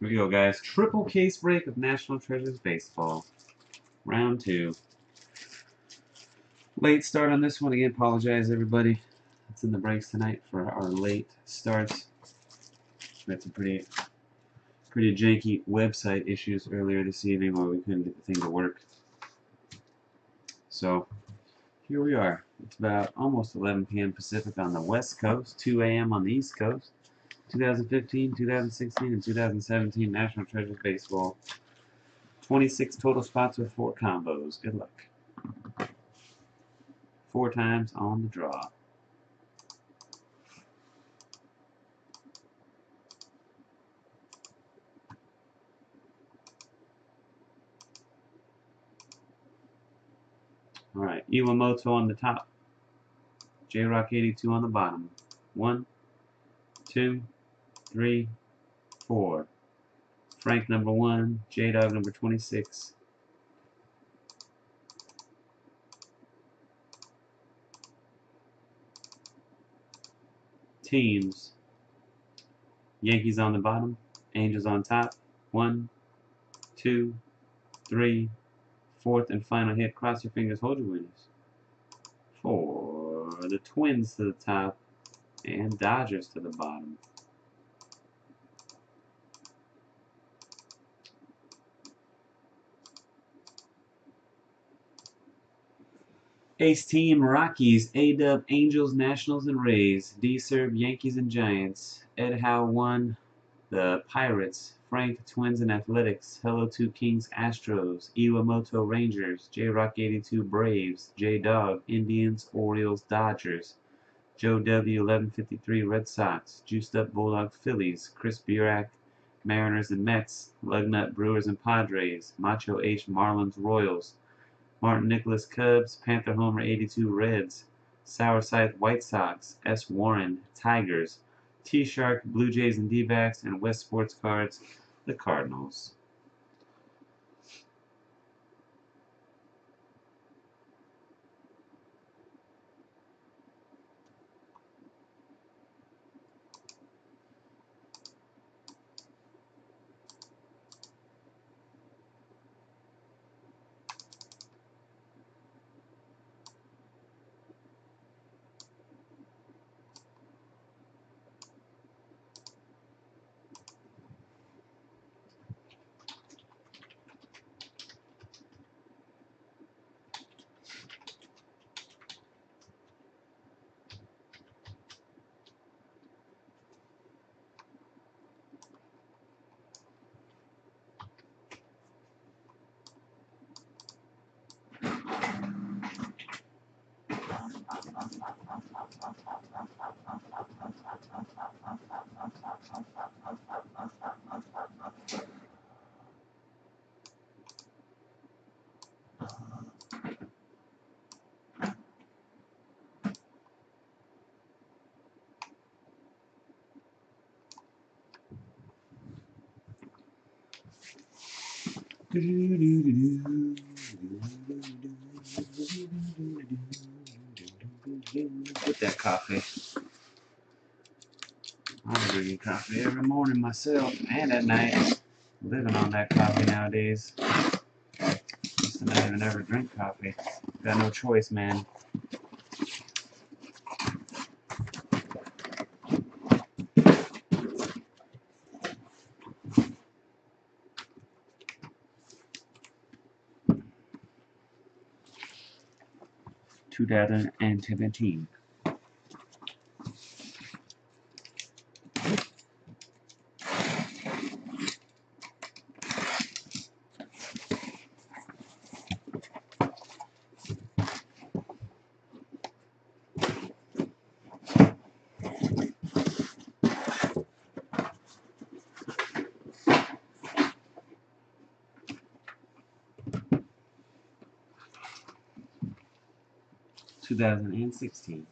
Here we go, guys. Triple case break of National Treasures Baseball. Round two. Late start on this one. Again, apologize, everybody. It's in the breaks tonight for our late starts. Had some pretty, pretty janky website issues earlier this evening where we couldn't get the thing to work. So, here we are. It's about almost 11 p.m. Pacific on the West Coast, 2 a.m. on the East Coast. 2015, 2016, and 2017 National Treasures Baseball. 26 total spots with four combos. Good luck. Four times on the draw. Alright, Iwamoto on the top. J-Rock 82 on the bottom. One, two, three, four. Frank number one, J Dog number 26. Teams. Yankees on the bottom, Angels on top. One, two, three, fourth and final hit. Cross your fingers, hold your winners. Four, the Twins to the top and Dodgers to the bottom. Ace Team, Rockies, A-Dub, Angels, Nationals, and Rays. D-Serb, Yankees and Giants. Ed Howe 1, the Pirates. Frank, Twins and Athletics. Hello 2 Kings, Astros. Iwamoto, Rangers. J-Rock 82, Braves. J-Dog, Indians, Orioles, Dodgers. Joe W. 1153 Red Sox, Juiced Up Bulldog Phillies, Chris Burak Mariners and Mets, Lugnut Brewers and Padres, Macho H Marlins Royals, Martin Nicholas Cubs, Panther Homer 82 Reds, Sour White Sox, S. Warren Tigers, T Shark Blue Jays and D-backs, and West Sports Cards the Cardinals. Get that coffee. I'm drinking coffee every morning myself and at night. Living on that coffee nowadays. Used to not even ever drink coffee. Got no choice, man. Two thousand and seventeen. Two thousand and sixteen.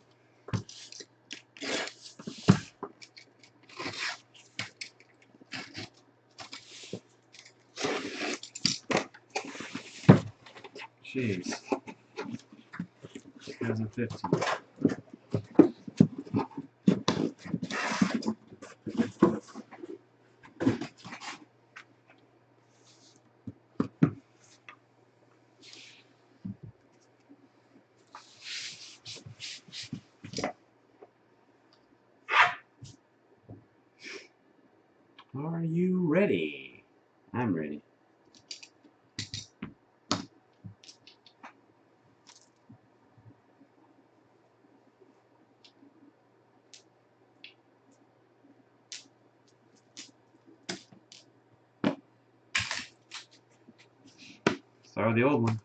Jeez. 2015. Are you ready? I'm ready. Start with the old one.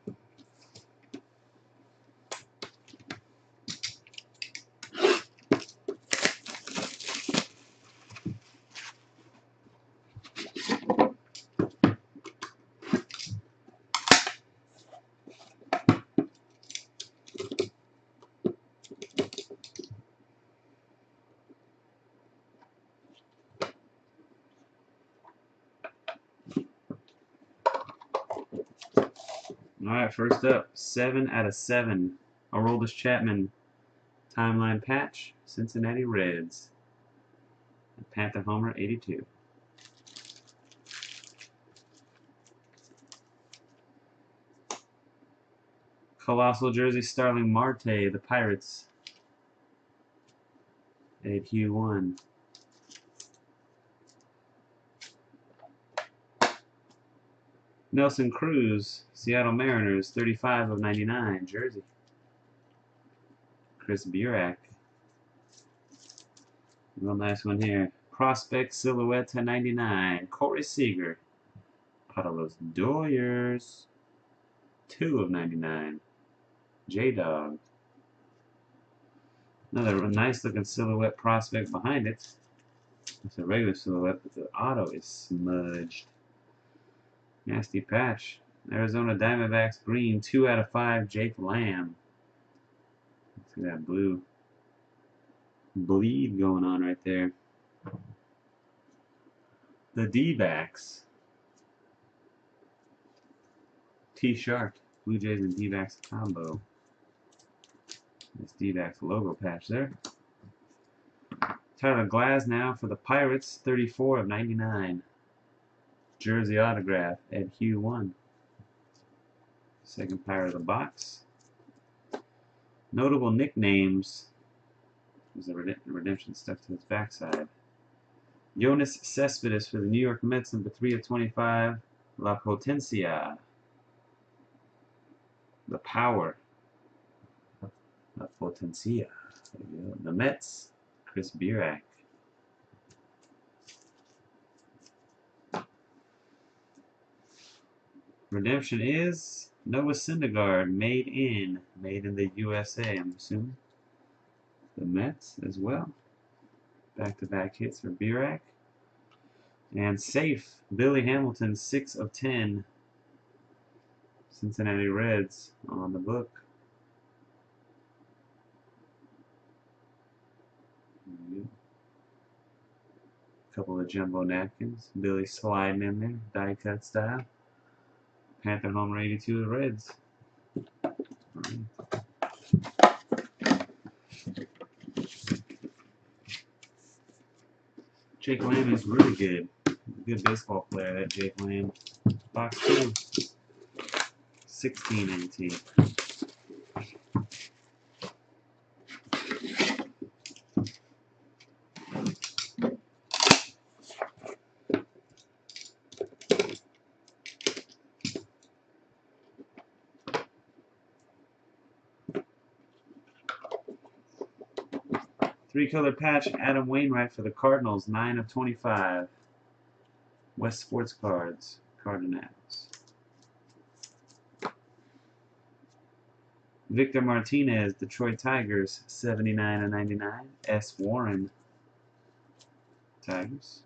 All right, first up, seven out of seven. Aroldis Chapman, timeline patch, Cincinnati Reds. Panther Homer, 82. Colossal jersey, Starling Marte, the Pirates. Ed Hugh 1. Nelson Cruz, Seattle Mariners, 35 of 99, jersey. Chris Burak. Real nice one here. Prospect Silhouette to 99, Corey Seager. Padalos Doyers, 2 of 99, J-Dog. Another nice looking silhouette prospect behind it. It's a regular silhouette, but the auto is smudged. Nasty patch. Arizona Diamondbacks green, 2 out of 5, Jake Lamb. See that blue bleed going on right there. The D-backs. T-Shark. Blue Jays and D-backs combo. This D-backs logo patch there. Tyler Glasnow for the Pirates, 34 of 99 jersey autograph Ed Hugh 1. Second pair of the box. Notable nicknames. There's a redemption stuck to his backside. Yoenis Cespedes for the New York Mets, number 3 of 25. La Potencia. The Power. La Potencia. The Mets, Chris Burak. Redemption is Noah Syndergaard, made in, made in the USA, I'm assuming. The Mets as well. Back-to-back -back hits for Burak. And safe, Billy Hamilton, 6 of 10. Cincinnati Reds on the book. A Couple of jumbo napkins. Billy sliding in there, die cut style. Panther Homer 82 the Reds. Jake Lamb is really good. Good baseball player, that Jake Lamb. Box 2. 16 NT. Three color patch, Adam Wainwright for the Cardinals, 9 of 25. West Sports Cards, Cardinals. Victor Martinez, Detroit Tigers, 79 of 99. S. Warren, Tigers.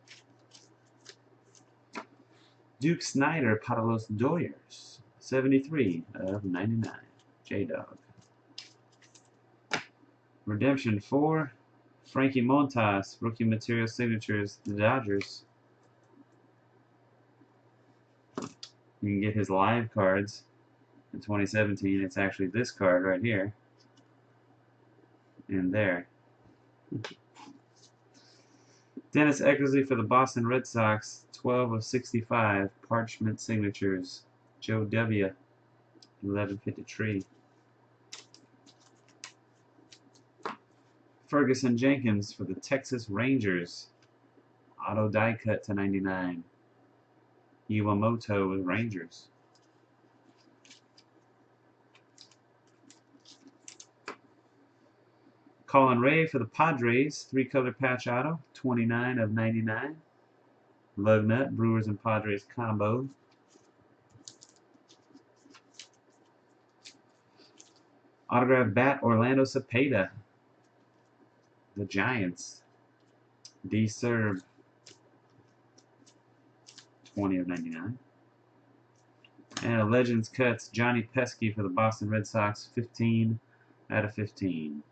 Duke Snider, Padalos Doyers, 73 of 99. J-Dog. Redemption 4, Frankie Montas, rookie material signatures, the Dodgers. You can get his live cards in 2017. It's actually this card right here and there. Dennis Eckersley for the Boston Red Sox, 12 of 65, parchment signatures. Joe W., 1153. Ferguson Jenkins for the Texas Rangers. Auto die cut to 99. Iwamoto with Rangers. Colin Rea for the Padres, three color patch auto, 29 of 99. Lugnut, Brewers and Padres combo. Autograph bat Orlando Cepeda. The Giants. D Serve. 20 of 99. And a Legends Cuts Johnny Pesky for the Boston Red Sox. 15 out of 15.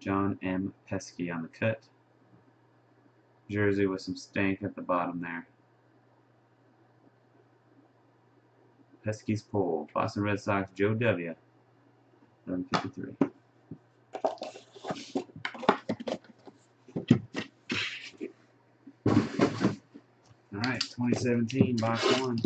John M. Pesky on the cut. Jersey with some stank at the bottom there. Pesky's pull. Boston Red Sox, Joe W. 1153. All right, 2017, box one.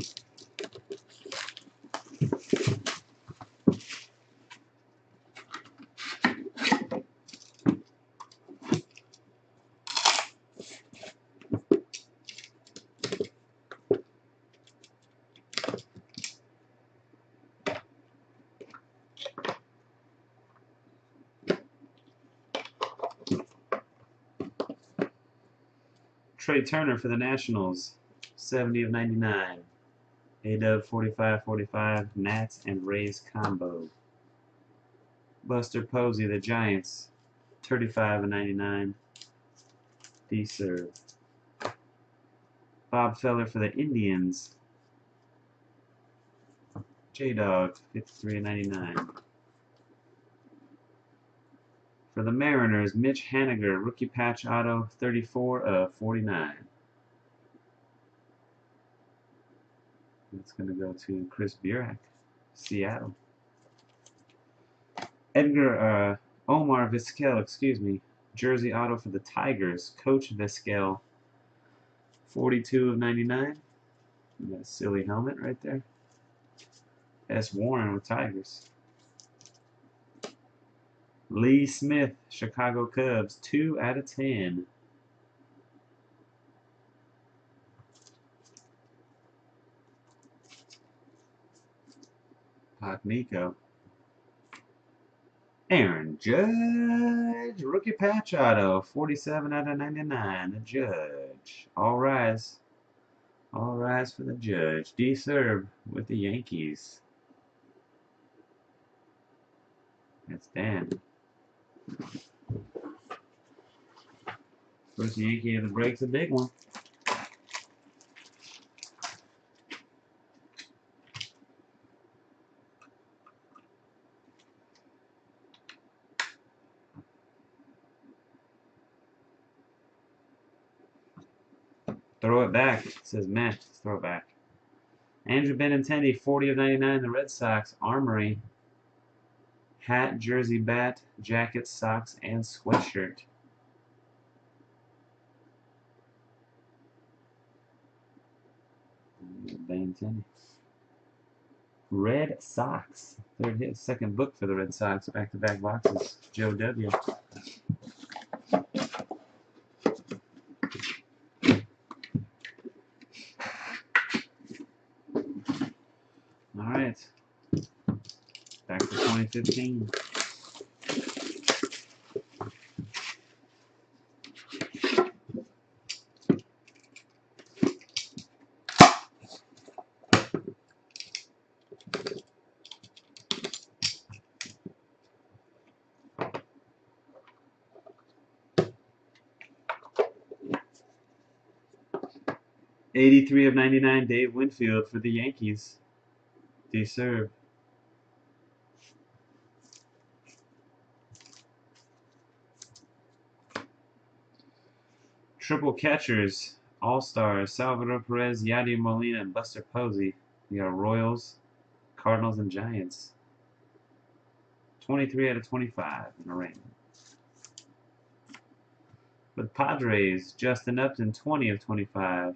Trea Turner for the Nationals, 70 of 99. A-Dub 45-45, Nats and Rays combo. Buster Posey, the Giants, 35 of 99. D-Serve. Bob Feller for the Indians. J-Dog, 53 of 99. For the Mariners, Mitch Haniger, rookie patch auto, 34 of 49. It's going to go to Chris Burak, Seattle. Edgar, uh, Omar Vizquel, excuse me, jersey auto for the Tigers, Coach Vizquel, 42 of 99. got a silly helmet right there. S. Warren with Tigers. Lee Smith, Chicago Cubs, 2 out of 10. Hot Nico. Aaron Judge, rookie patch auto, 47 out of 99. The Judge. All rise. All rise for the Judge. D Serve with the Yankees. That's Dan. First Yankee of the break's a big one. Throw it back, says Matt. Throw it back. Andrew Benintendi, 40 of 99, the Red Sox. Armory, hat, jersey, bat, jacket, socks, and sweatshirt. Benintendi. Red Sox. Third hit, second book for the Red Sox. Back-to-back boxes. Joe W. 15. Eighty-three of ninety-nine, Dave Winfield for the Yankees. They serve. Triple catchers, All-Stars, Salvador Perez, Yadi Molina, and Buster Posey. We got Royals, Cardinals, and Giants. 23 out of 25 in the ring. With Padres, Justin Upton, 20 of 25.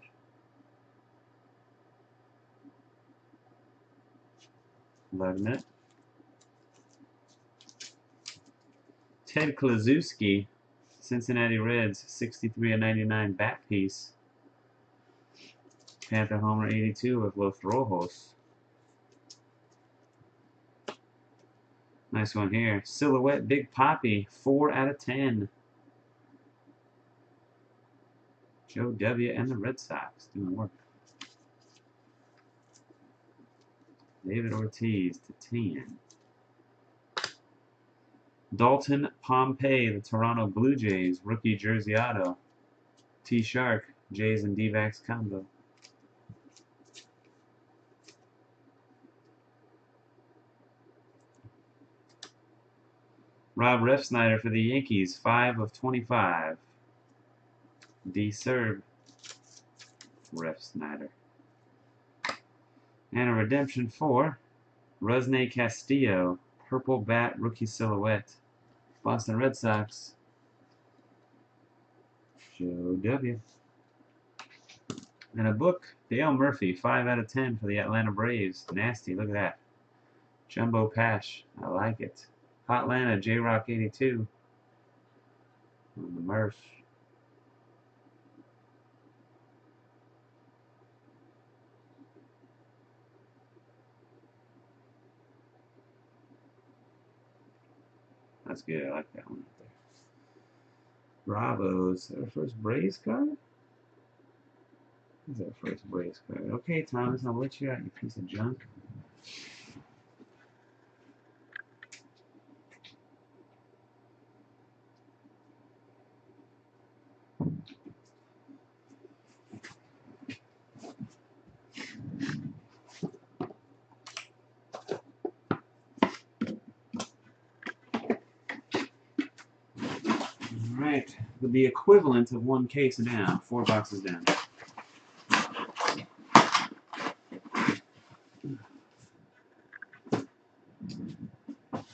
Loving it. Ted Kluszewski, Cincinnati Reds, 63 and 99 bat piece. Panther Homer 82 with Los Rojos. Nice one here. Silhouette Big Poppy, 4 out of 10. Joe W. and the Red Sox doing work. David Ortiz to 10. Dalton Pompey, the Toronto Blue Jays, rookie jersey auto. T Shark, Jays and D combo. Rob Refsnyder for the Yankees, 5 of 25. D Serb, Refsnyder. And a redemption for Rusney Castillo, Purple Bat Rookie Silhouette. Boston Red Sox. Joe W. And a book, Dale Murphy, 5 out of 10 for the Atlanta Braves. Nasty, look at that. Jumbo Pash, I like it. Atlanta, J-Rock 82. On the Murph. That's good. I like that one there. Bravos. Our first Braves card? This our first Braves card. Okay, Thomas, I'll let you out, you piece of junk. With the equivalent of one case down, four boxes down.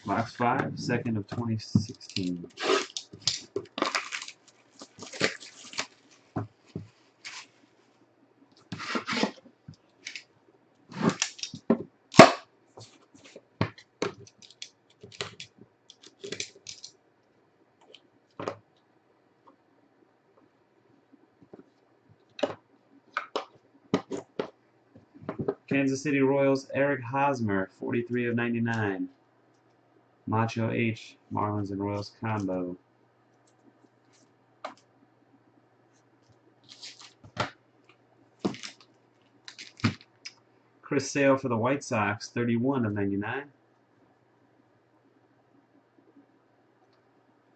Box 5, second of 2016. Kansas City Royals, Eric Hosmer, 43 of 99. Macho H, Marlins and Royals combo. Chris Sale for the White Sox, 31 of 99. Uh,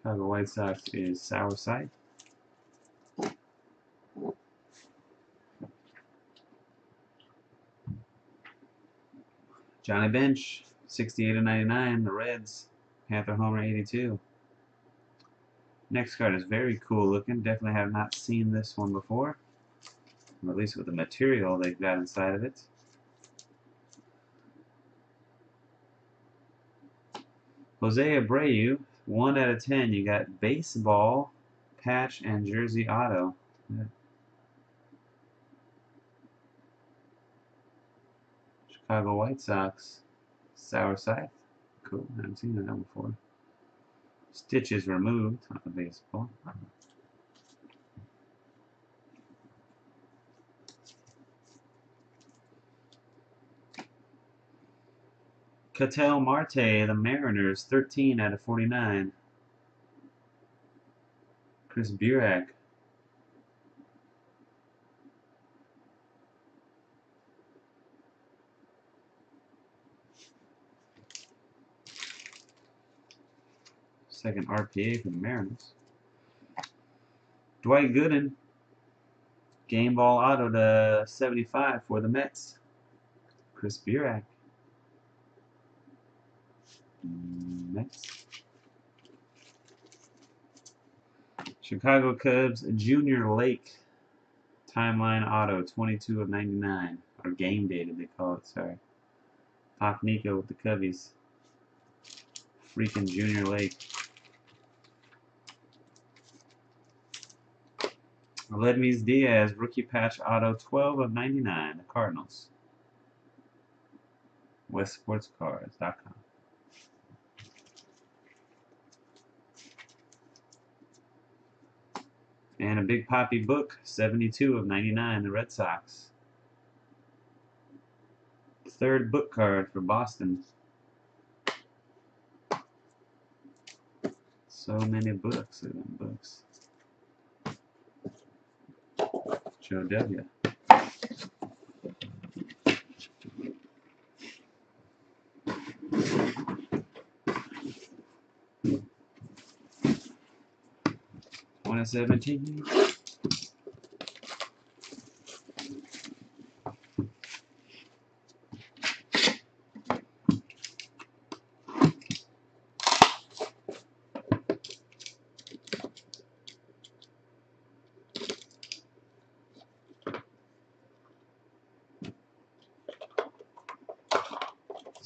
Chicago White Sox is Sour Sight. Johnny Bench, 68 of 99. The Reds, Panther Homer 82. Next card is very cool looking. Definitely have not seen this one before. Or at least with the material they've got inside of it. Jose Abreu, 1 out of 10. You got baseball, patch, and jersey auto. Chicago White Sox. Sour Scythe. Cool. I haven't seen that one before. Stitches removed on the baseball. Ketel Marte, the Mariners, 13 out of 49. Chris Burak, Second RPA for the Mariners. Dwight Gooden. Game ball auto to 75 for the Mets. Chris Burak. Mets. Chicago Cubs Junior Lake. Timeline auto 22 of 99. Or game dated they call it, sorry. Pop Nico with the Cubbies. Freaking Junior Lake. Aledmys Diaz, rookie patch auto, 12 of 99, the Cardinals. WestSportsCards.com. And a Big Poppy book, 72 of 99, the Red Sox. Third book card for Boston. So many books, books. W. Twenty seventeen.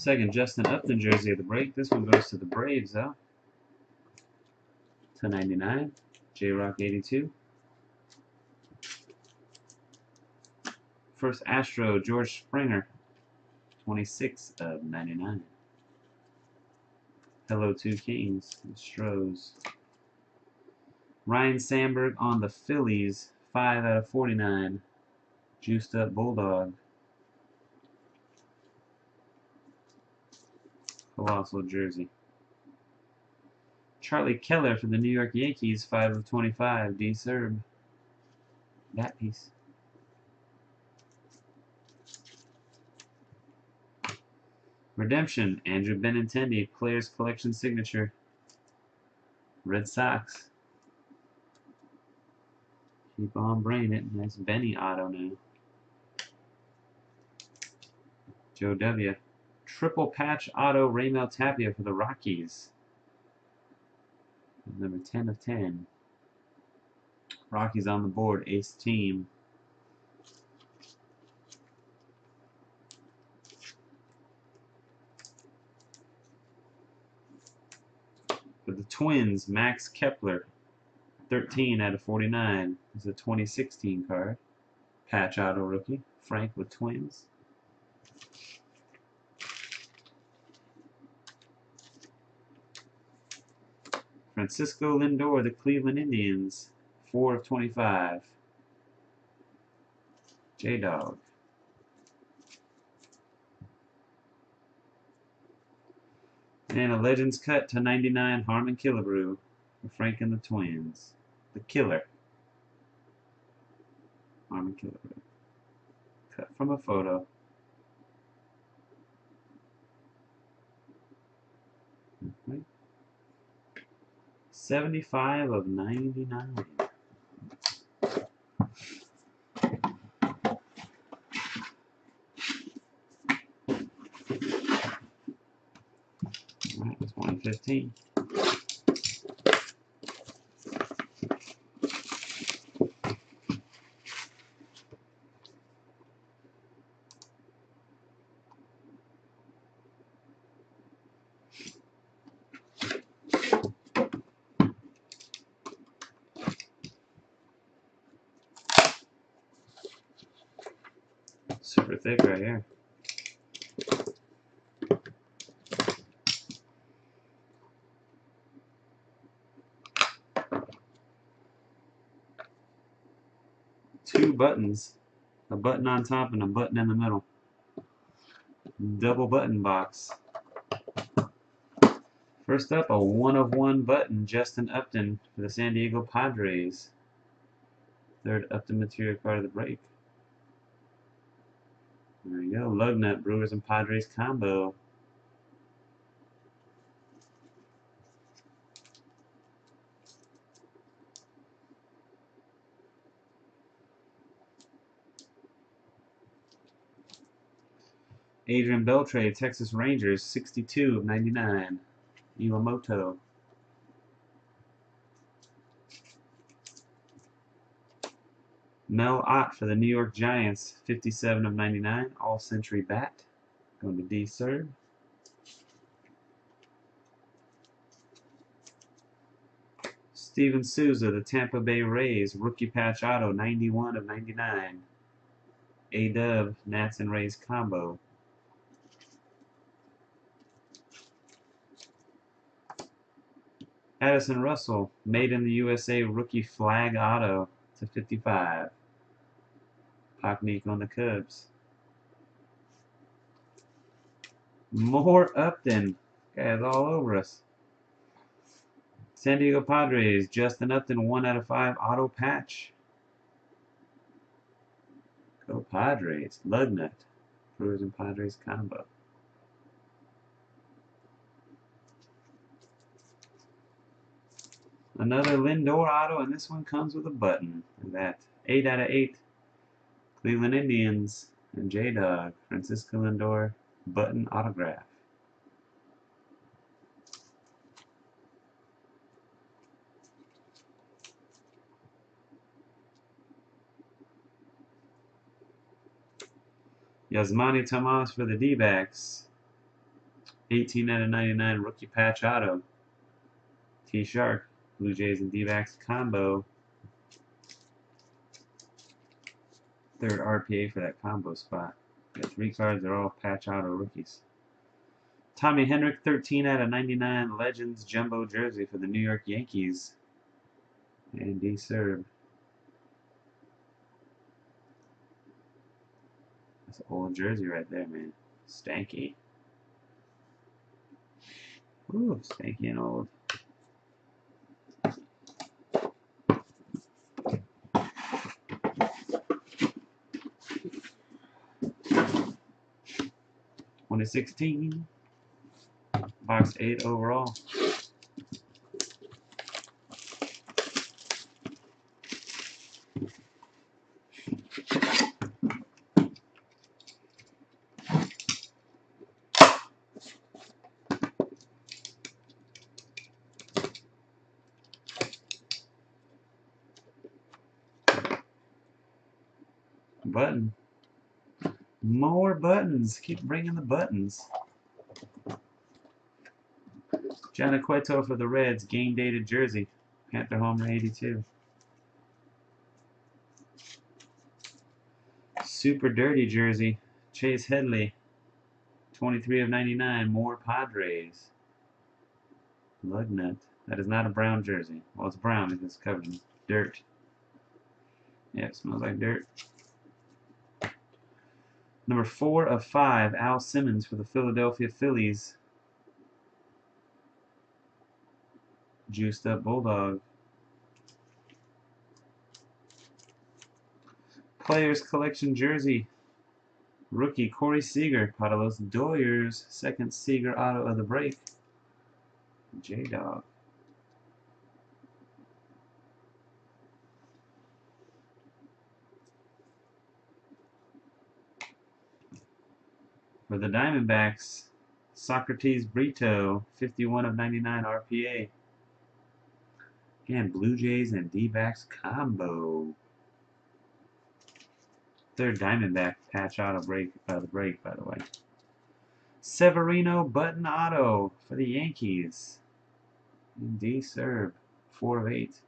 Second Justin Upton jersey of the break. This one goes to the Braves, though. To 99. J Rock 82. First Astro, George Springer. 26 of 99. Hello, two Kings. Stros. Ryne Sandberg on the Phillies. 5 out of 49. Juiced up Bulldog. Colossal jersey. Charlie Keller for the New York Yankees, 5 of 25. D Serb. That piece. Redemption, Andrew Benintendi, Players Collection Signature. Red Sox. Keep on bringing it. Nice Benny auto now. Joe W triple patch auto Raimel Tapia for the Rockies. Number 10 of 10. Rockies on the board, ace team. For the Twins, Max Kepler, 13 out of 49. This is a 2016 card. Patch auto rookie. Frank with Twins. Francisco Lindor, the Cleveland Indians, 4 of 25. J Dog. And a Legends cut to 99 Harmon Killebrew for Frank and the Twins. The Killer. Harmon Killebrew. Cut from a photo. Okay. 75 of 99. All right, 2015. Super thick right here. Two A button on top and a button in the middle. Double button box. First up, a one of one button, Justin Upton for the San Diego Padres. Third Upton material card of the break. There you go, Lugnut, Brewers and Padres combo. Adrian Beltre, Texas Rangers, 62 of 99. Iwamoto. Mel Ott for the New York Giants, 57 of 99, all century bat. Going to D Serb. Steven Souza, the Tampa Bay Rays, rookie patch auto, 91 of 99. A Dub, Nats and Rays combo. Addison Russell, made in the USA rookie flag auto to 55. Packnick on the Cubs. More Upton. Guys all over us. San Diego Padres, Justin Upton, 1 out of 5 auto patch. Go Padres. Lugnut. Brewers and Padres combo. Another Lindor auto, and this one comes with a button. Look that. 8 out of 8. Cleveland Indians and J-Dog. Francisco Lindor, button autograph. Yasmany Tomas for the D-backs. 18 out of 99 rookie patch auto. T Shark, Blue Jays and D-backs combo. Third RPA for that combo spot. Got three cards, they're all patch auto rookies. Tommy Henrich, 13 out of 99 Legends Jumbo Jersey for the New York Yankees. And D Serb. That's an old jersey right there, man. Stanky. Ooh, stanky and old. Twenty sixteen. Box eight overall. Button. More buttons. Keep bringing the buttons. Johnny Cueto for the Reds, game dated jersey. Panther Homer 82. Super dirty jersey. Chase Headley. 23 of 99. More Padres. Lugnut. That is not a brown jersey. Well, it's brown because it's covered in dirt. Yeah, it smells like dirt. Number four of five, Al Simmons for the Philadelphia Phillies. Juiced up Bulldog. Players Collection Jersey. Rookie Corey Seager, of Doyers. Second Seager auto of the break. J Dog. For the Diamondbacks, Socrates Brito, 51 of 99 RPA. Again, Blue Jays and D-backs combo. Third Diamondback patch auto break uh, the break, by the way. Severino button auto for the Yankees. D serve, four of eight.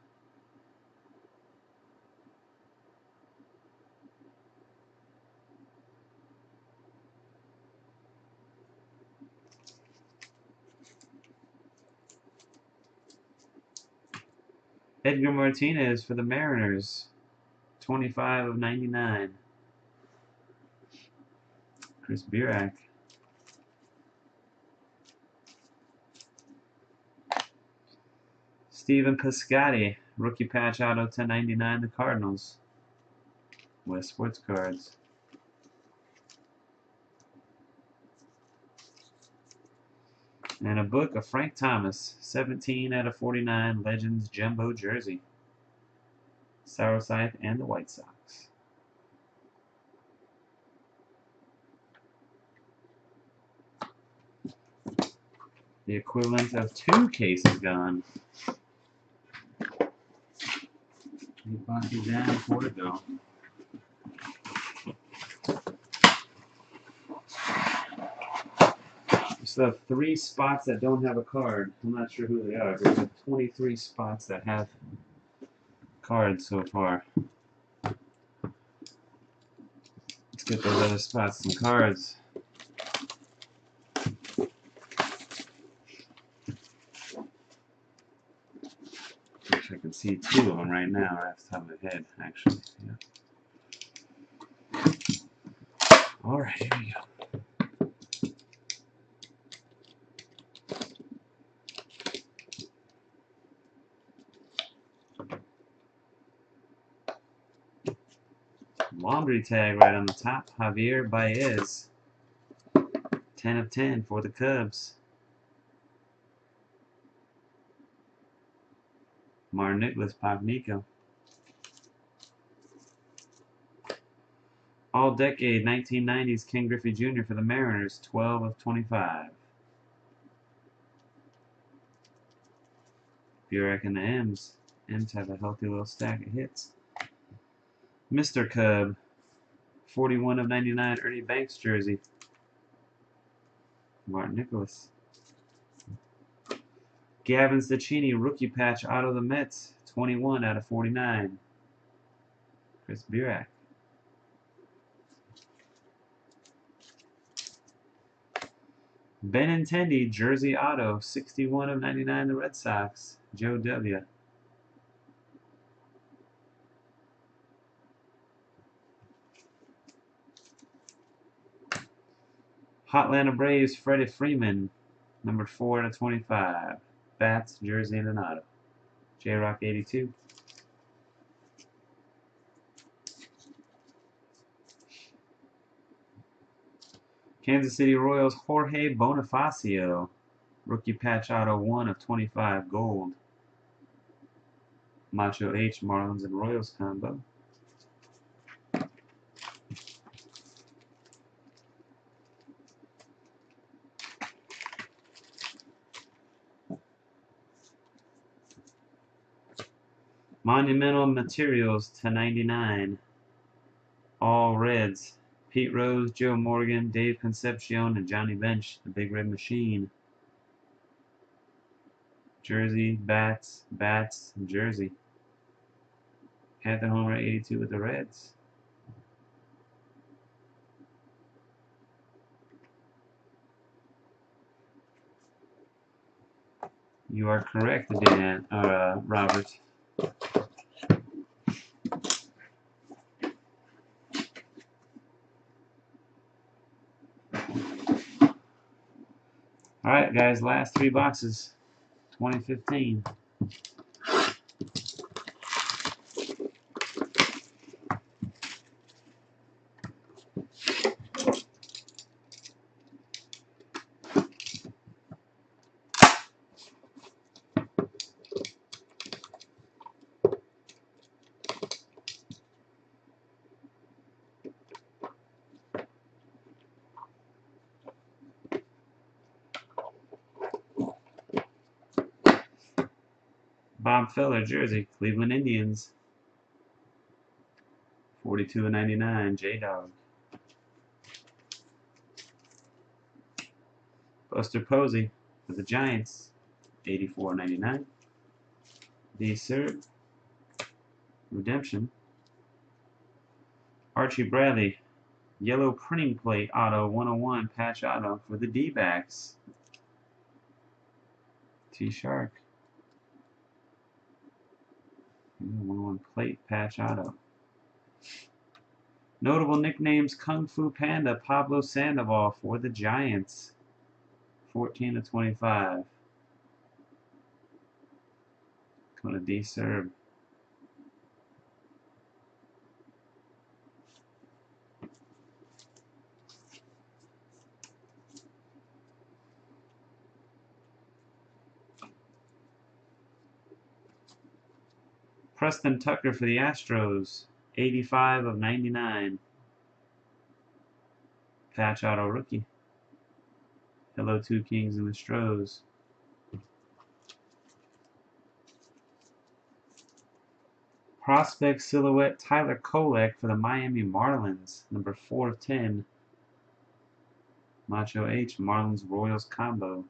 Edgar Martinez for the Mariners. 25 of 99. Chris Burak. Stephen Piscotty, rookie patch auto 1099, the Cardinals. West Sports Cards. And a book of Frank Thomas, 17 out of 49 Legends Jumbo Jersey. Sour Scythe and the White Sox. The equivalent of two cases gone. Eight boxes down, to go. Have three spots that don't have a card. I'm not sure who they are, but we have 23 spots that have cards so far. Let's get those other spots some cards. I could see two of them right now off the top of my head, actually. Yeah. All right, here we go. Laundry tag right on the top. Javier Baez. 10 of 10 for the Cubs. Mar Nicholas Pagnico. All decade 1990s Ken Griffey Jr. for the Mariners, 12 of 25. Burek and the M's. M's have a healthy little stack of hits. Mr. Cub, 41 of 99 Ernie Banks jersey. Martin Nicholas. Gavin Cecchini, rookie patch out of the Mets, 21 out of 49. Chris Burak. Benintendi, jersey auto, 61 of 99, the Red Sox, Joe W. Hotlanta Braves, Freddie Freeman, number 4 out of 25. Bats, jersey, and an auto. J Rock 82. Kansas City Royals, Jorge Bonifacio. Rookie patch auto 1 of 25 gold. Macho H, Marlins and Royals combo. Monumental Materials to 99. All Reds. Pete Rose, Joe Morgan, Dave Concepcion, and Johnny Bench, the Big Red Machine. Jersey, bats, bats, jersey. Panther Homer 82 with the Reds. You are correct, Dan, uh, Robert. Alright guys, last three boxes. 2015. Bob Feller jersey, Cleveland Indians. 42 and 99, J Dog. Buster Posey for the Giants, 84 and 99. D Serb. Redemption. Archie Bradley, yellow printing plate auto 101 patch auto for the D backs. T Shark. 101 plate patch auto. Notable nicknames Kung Fu Panda Pablo Sandoval for the Giants. 14 to 25. Going to D serve. Preston Tucker for the Astros, 85 of 99. Patch auto rookie. Hello, two kings and the Stros. Prospect silhouette Tyler Kolek for the Miami Marlins, number 4 of 10. Macho H, Marlins Royals combo.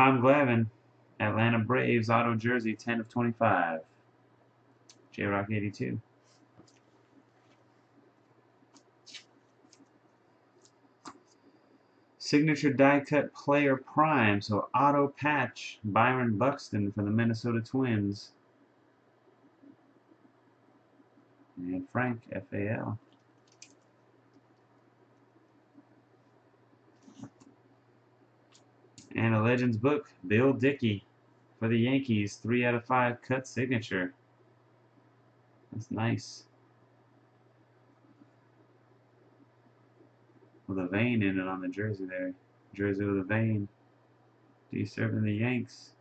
Tom Glavine, Atlanta Braves auto jersey, 10 of 25. J-Rock 82. Signature die cut player prime, so auto patch Byron Buxton for the Minnesota Twins. And Frank, FAL. And a Legends book, Bill Dickey for the Yankees, 3 out of 5 cut signature. That's nice. With a vein in it on the jersey there. Jersey with a vein. D serving the Yanks.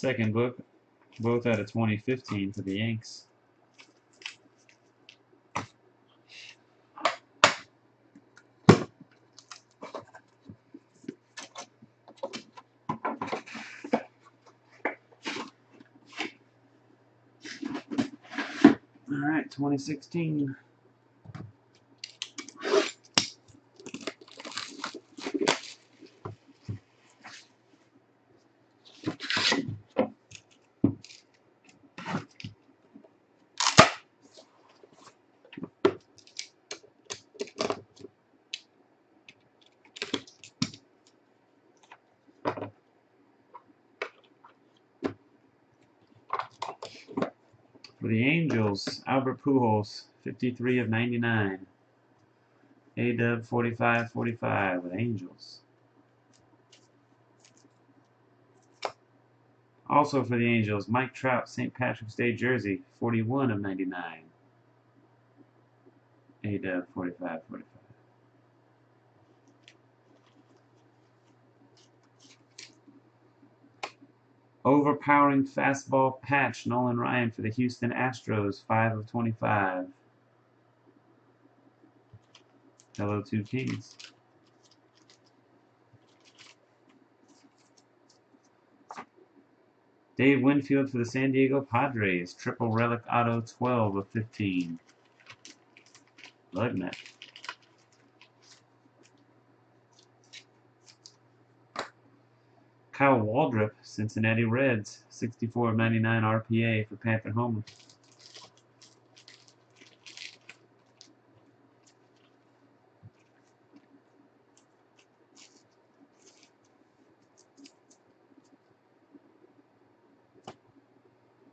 Second book, both out of 2015 for the Yanks. All right, 2016. For the Angels, Albert Pujols, 53 of 99. A-Dub 45-45 with Angels. Also for the Angels, Mike Trout, St. Patrick's Day jersey, 41 of 99. A-Dub 45-45. Overpowering fastball patch, Nolan Ryan for the Houston Astros, 5 of 25. Hello, two Kings. Dave Winfield for the San Diego Padres, triple relic auto, 12 of 15. Lugnet. Kyle Waldrop, Cincinnati Reds, 64 of 99 RPA for Panther Homer.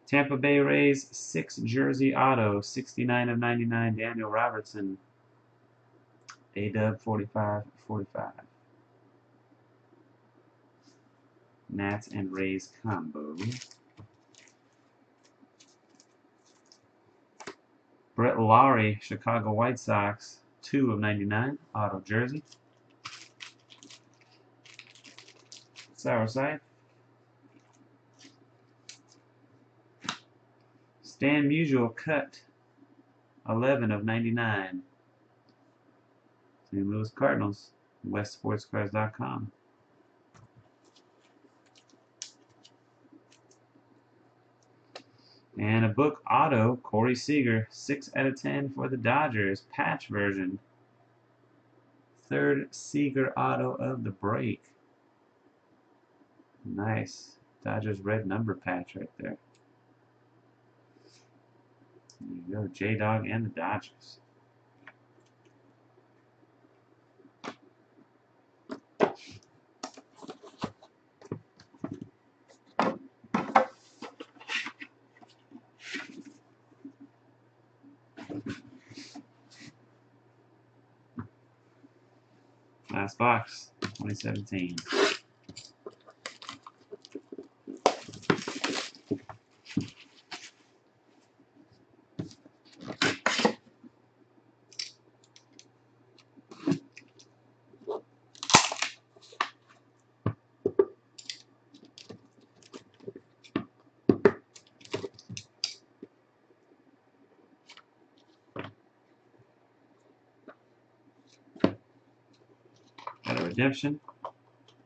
Tampa Bay Rays, 6 jersey auto, 69 of 99 Daniel Robertson. A-Dub 45 45. Nats and Rays combo. Brett Lawrie, Chicago White Sox, 2 of 99, auto jersey. Sour side. Stan Musial cut, 11 of 99. St. Louis Cardinals, westsportscards.com. And a book auto, Corey Seager, 6 out of 10 for the Dodgers, patch version. Third Seager auto of the break. Nice. Dodgers red number patch right there. There you go, J-Dog and the Dodgers. Last box, 2017.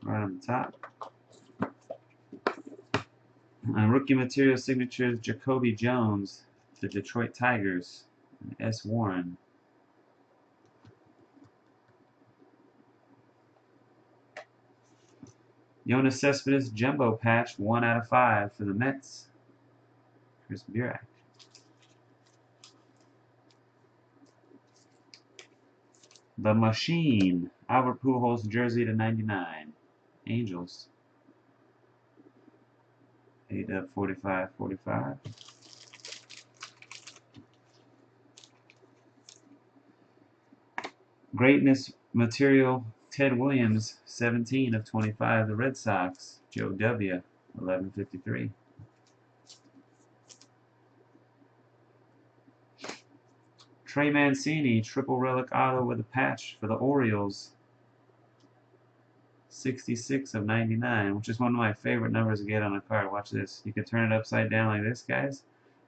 right on the top. Rookie material signatures Jacoby Jones, the Detroit Tigers, S. Warren. Yoenis Cespedes Jumbo Patch, 1 out of 5 for the Mets. Chris Burak. The Machine, Albert Pujols jersey to 99. Angels. 8 up 45 45. Greatness material Ted Williams, 17 of 25. The Red Sox, Joe W, 1153. Trey Mancini, triple relic auto with a patch for the Orioles. 66 of 99, which is one of my favorite numbers to get on a card. Watch this. You can turn it upside down like this, guys,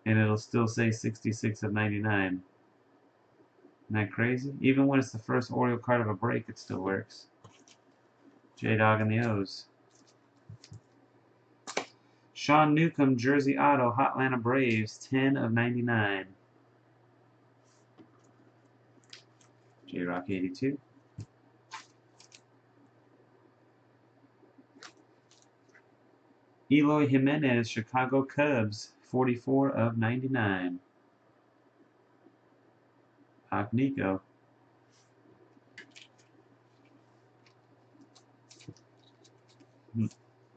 and it'll still say 66 of 99. Isn't that crazy? Even when it's the first Oriole card of a break, it still works. J-Dog and the O's. Sean Newcomb, Jersey Auto, Hotlanta Braves, 10 of 99. J-Rock 82. Eloy Jimenez, Chicago Cubs, 44 of 99. Agnico.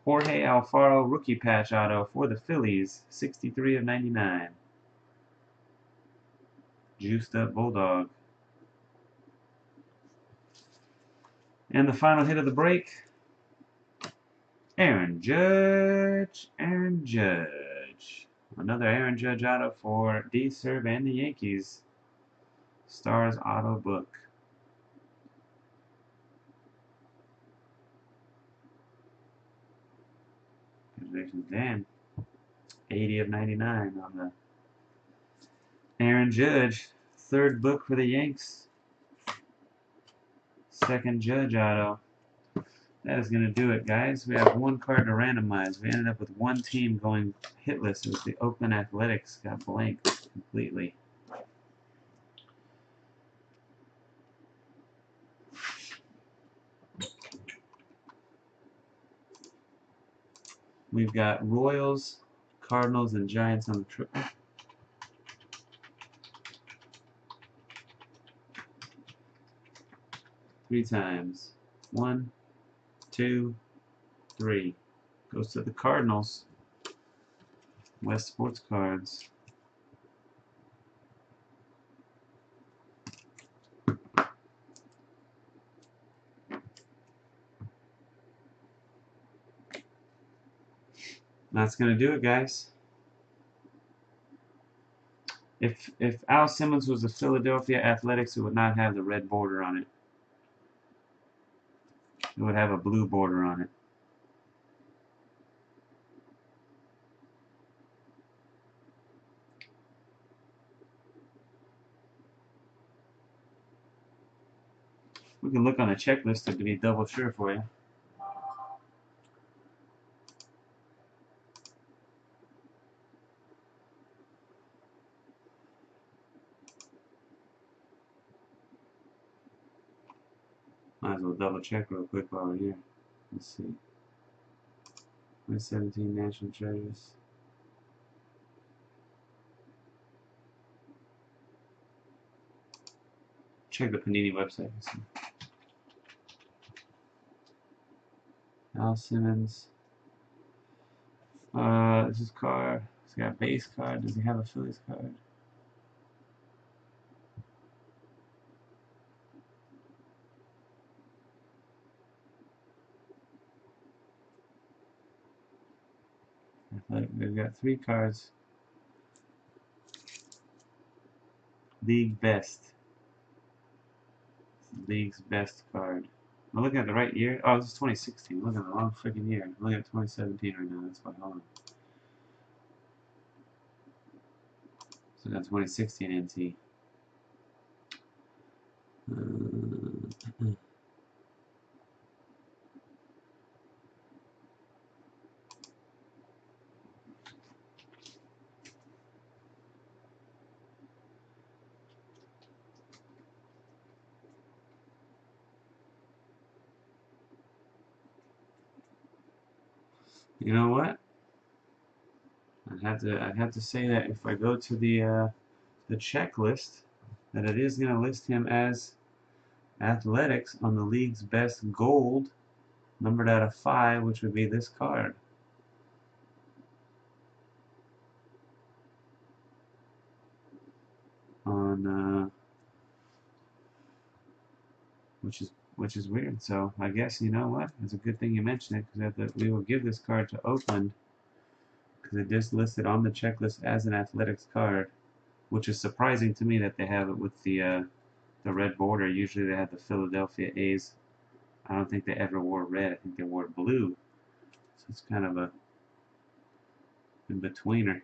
Jorge Alfaro rookie patch auto for the Phillies, 63 of 99. Juiced up Bulldog. And the final hit of the break, Aaron Judge, Aaron Judge. Another Aaron Judge auto for D-Serve and the Yankees. Stars Auto Book. Congratulations, Dan. 80 of 99 on the Aaron Judge. Third book for the Yanks. Second Judge auto. That is going to do it, guys. We have one card to randomize. We ended up with one team going hitless. It was the Oakland Athletics got blanked completely. We've got Royals, Cardinals, and Giants on the triple. Three times. One, two, three. Goes to the Cardinals. West Sports Cards. That's going to do it, guys. If if Al Simmons was the Philadelphia Athletics, it would not have the red border on it. It would have a blue border on it. We can look on a checklist to be double sure for you. Might as well double check real quick while we're here. Let's see. 2017 National Treasures. Check the Panini website. Al Simmons. Uh, this is card. He's got a base card. Does he have a Phillies card? We've got three cards. League best. League's best card. I'm looking at the right year. Oh, this is 2016. I'm looking at the wrong freaking year. I'm looking at 2017 right now. That's why. Hold on. So that's 2016 NT. Uh, You know what? I have to I have to say that if I go to the uh, the checklist, that it is going to list him as athletics on the league's best gold, numbered out of five, which would be this card. On uh, which is which is weird. So I guess you know what? It's a good thing you mentioned it because we will give this card to Oakland because it just listed on the checklist as an athletics card, which is surprising to me that they have it with the uh, the red border. Usually they have the Philadelphia A's. I don't think they ever wore red. I think they wore blue. So it's kind of a in-betweener.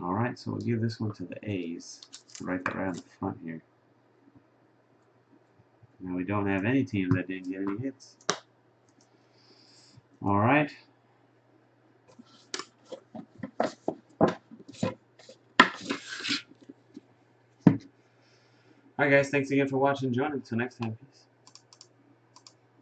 Alright, so we'll give this one to the A's. Right on the front here. Now we don't have any team that didn't get any hits. Alright. Alright guys, thanks again for watching Join joining. Until next time, peace.